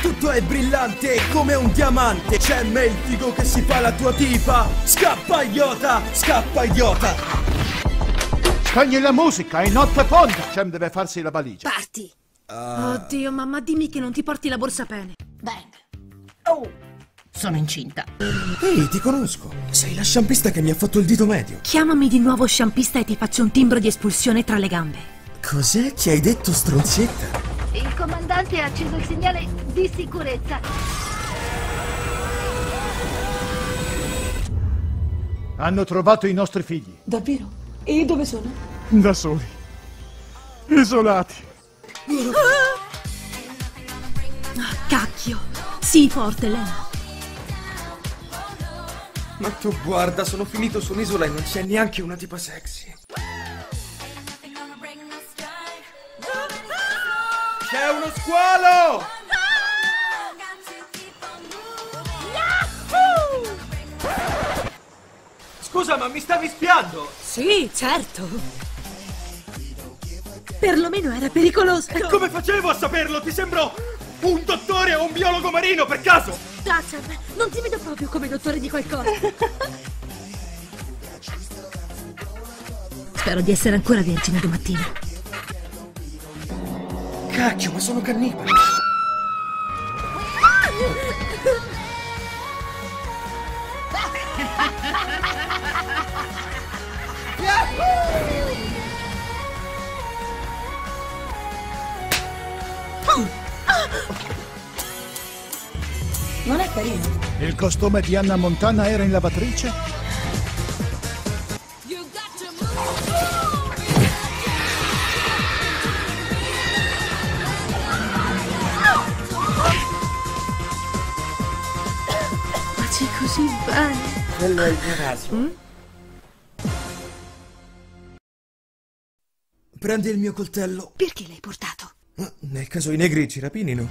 Tutto è brillante come un diamante C'è me il figo che si fa la tua tipa Scappa idiota, scappa idiota Spegni la musica, è notte fonda. Cem deve farsi la valigia. Parti! Oddio, mamma, dimmi che non ti porti la borsa pene. Bang! Oh! Sono incinta. Ehi, ti conosco Sei la sciampista che mi ha fatto il dito medio Chiamami di nuovo sciampista e ti faccio un timbro di espulsione tra le gambe. Cos'è che hai detto stronzetta? Il comandante ha acceso il segnale di sicurezza. Hanno trovato i nostri figli. Davvero? E dove sono? Da soli. Isolati. Ah, cacchio. Sii forte, Lena. Ma tu guarda, sono finito su un'isola e non c'è neanche una tipa sexy C'è uno squalo! Scusa, ma mi stavi spiando? Sì, certo. Perlomeno era pericoloso. E come facevo a saperlo? Ti sembro un dottore o un biologo marino, per caso? Dachan, non ti vedo proprio come dottore di qualcosa. Spero di essere ancora vergine domattina. Cacchio, ma sono cannibali! Non è carino? Il costume di Anna Montana era in lavatrice? Facci così bene. Quello è il mio raso. Prendi il mio coltello. Perché l'hai portato? Nel caso i negri ci rapinino.